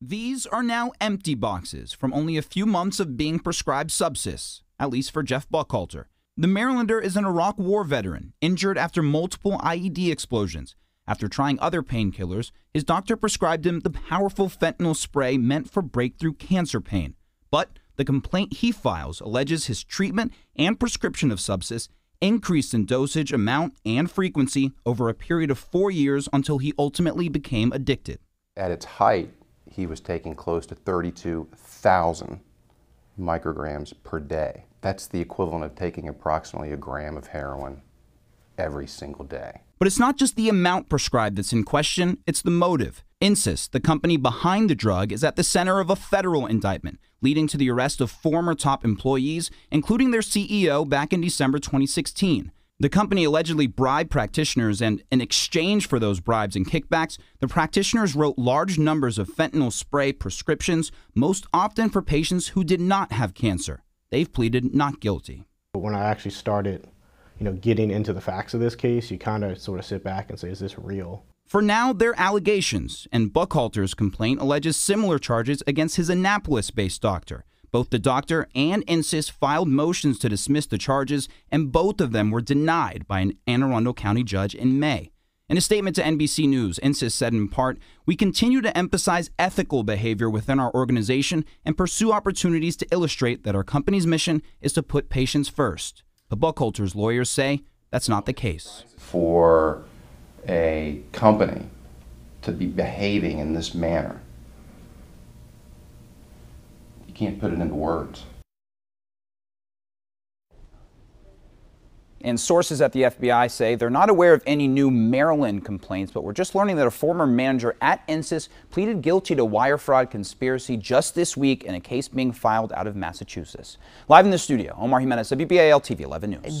These are now empty boxes from only a few months of being prescribed Subsys, at least for Jeff Buckhalter. The Marylander is an Iraq War veteran, injured after multiple IED explosions. After trying other painkillers, his doctor prescribed him the powerful fentanyl spray meant for breakthrough cancer pain. But the complaint he files alleges his treatment and prescription of Subsys increased in dosage, amount, and frequency over a period of four years until he ultimately became addicted. At its height, he was taking close to 32,000 micrograms per day. That's the equivalent of taking approximately a gram of heroin every single day. But it's not just the amount prescribed that's in question, it's the motive. Insys, the company behind the drug, is at the center of a federal indictment, leading to the arrest of former top employees, including their CEO back in December 2016. The company allegedly bribed practitioners, and in exchange for those bribes and kickbacks, the practitioners wrote large numbers of fentanyl spray prescriptions, most often for patients who did not have cancer. They've pleaded not guilty. But When I actually started, you know, getting into the facts of this case, you kind of sort of sit back and say, is this real? For now, they're allegations, and Buckhalter's complaint alleges similar charges against his Annapolis based doctor. Both the doctor and Insys filed motions to dismiss the charges, and both of them were denied by an Anne Arundel County judge in May. In a statement to NBC News, Insys said in part, We continue to emphasize ethical behavior within our organization and pursue opportunities to illustrate that our company's mission is to put patients first. The Buckhalter's lawyers say that's not the case. For a company to be behaving in this manner can't put it into words. And sources at the FBI say they're not aware of any new Maryland complaints, but we're just learning that a former manager at Insys pleaded guilty to wire fraud conspiracy just this week in a case being filed out of Massachusetts. Live in the studio, Omar Jimenez, WBAL TV 11 News.